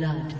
Blood.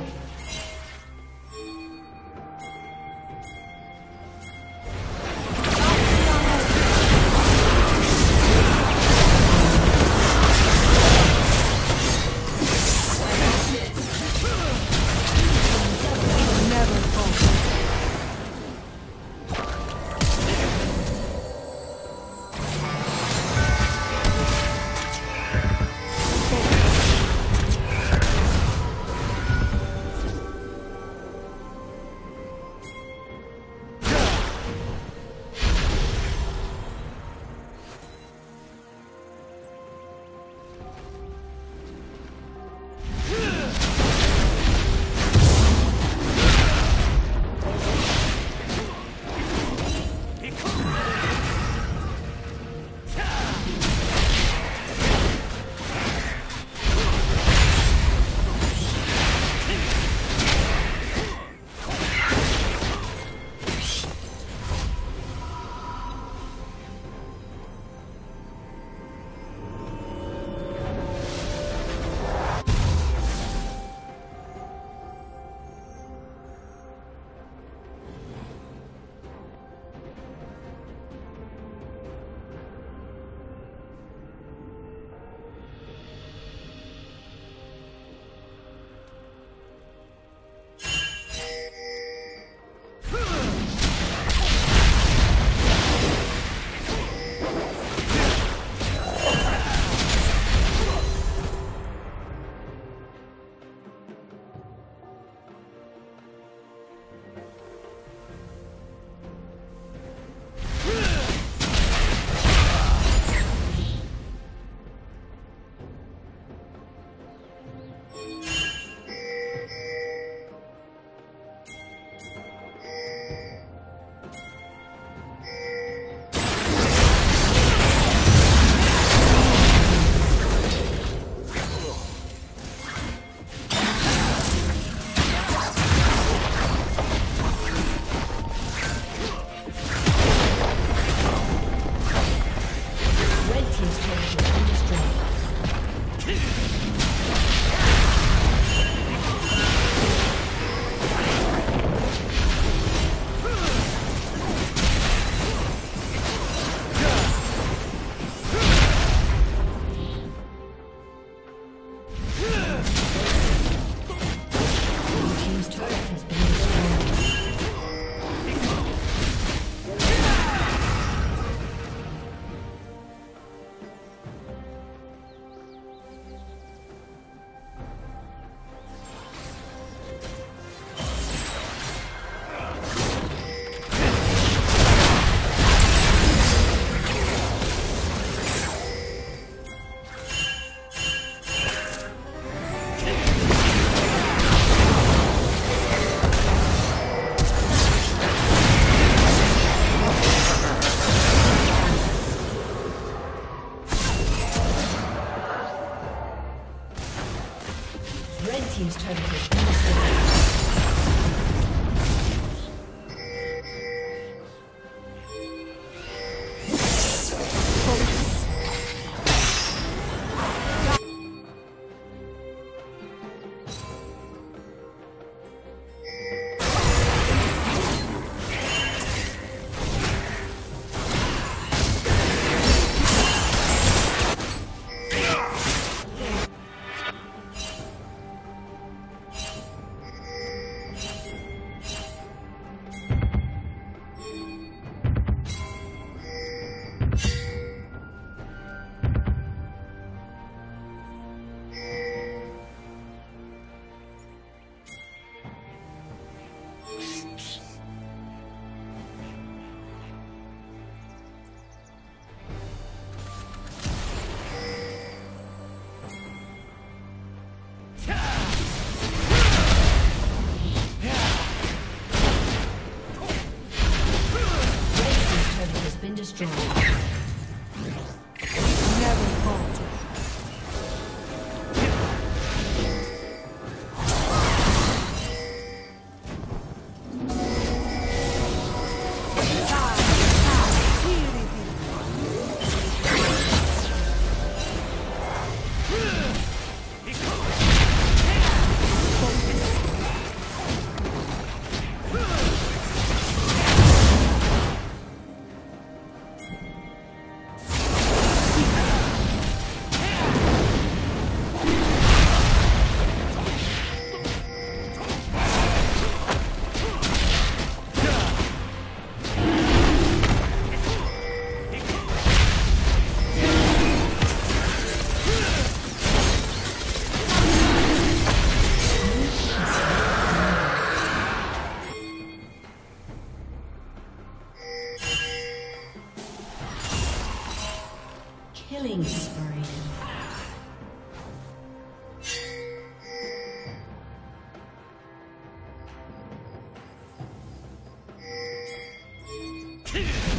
Kill!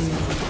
Unreal.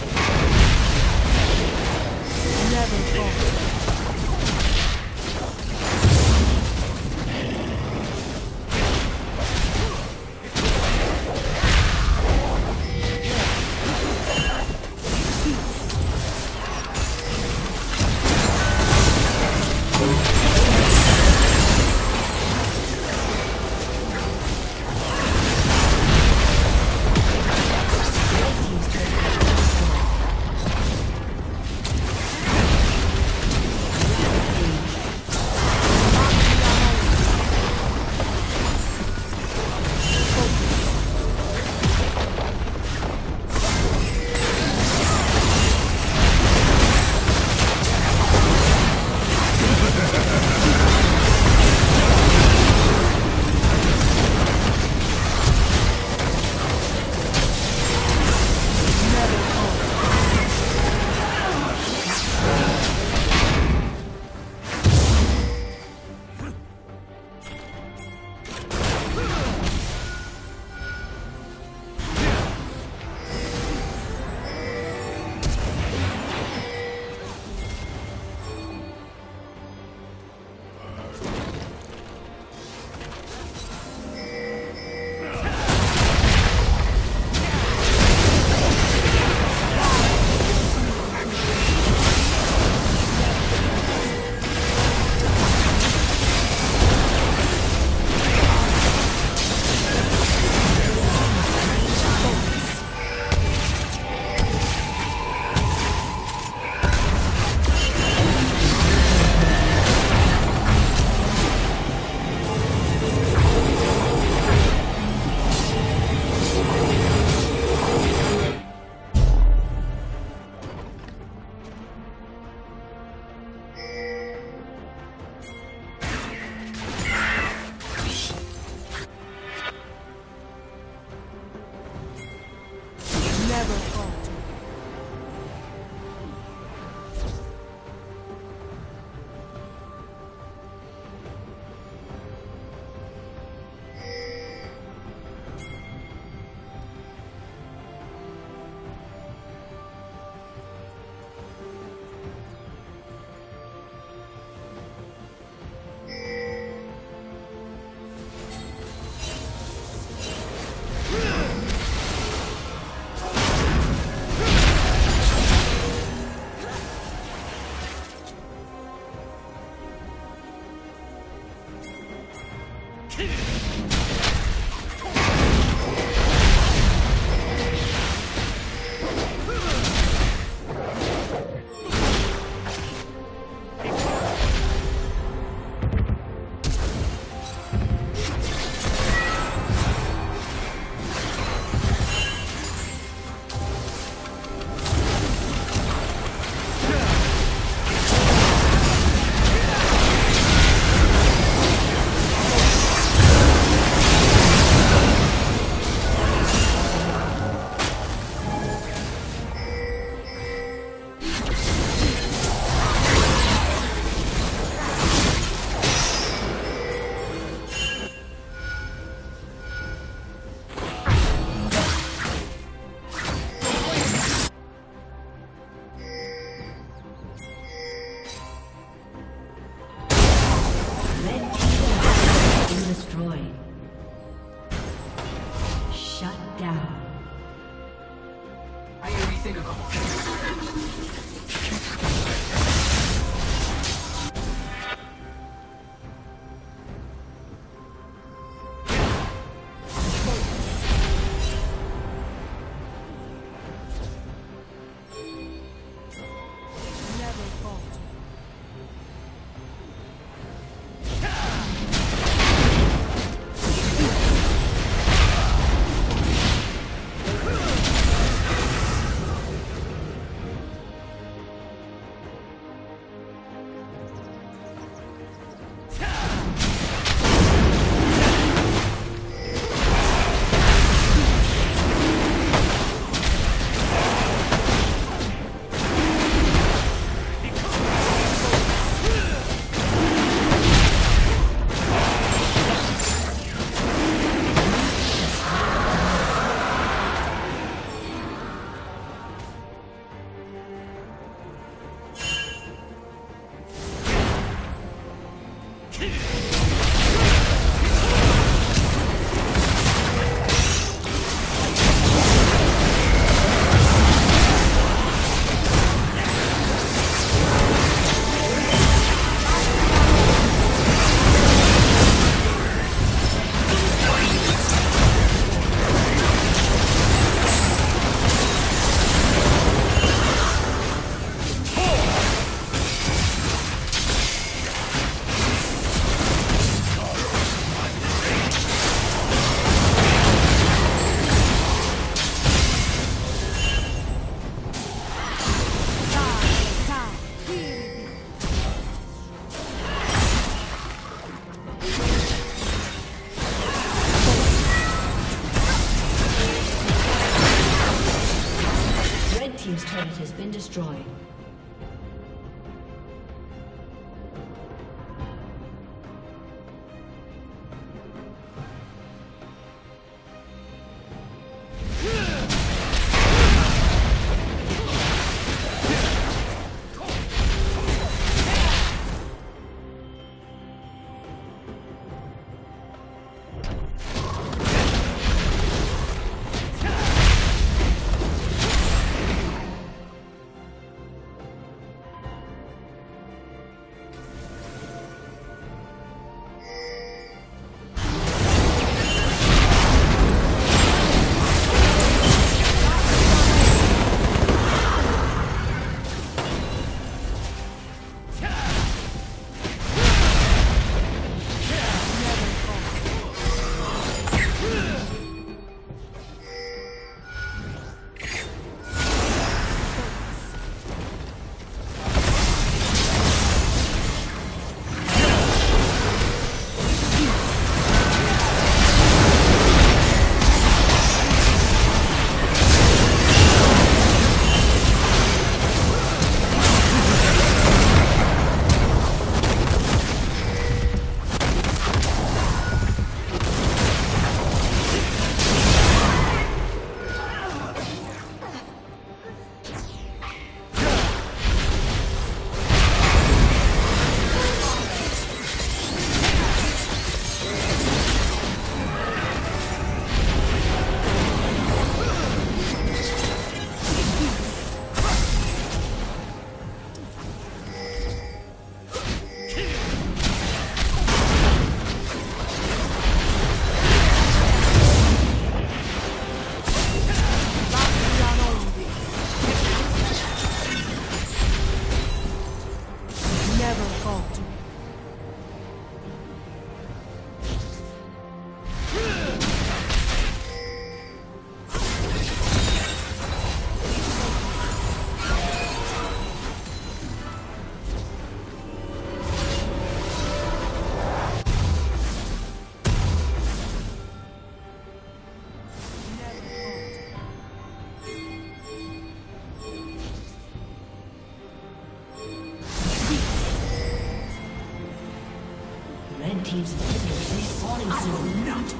防ぐかも。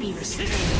be restrained.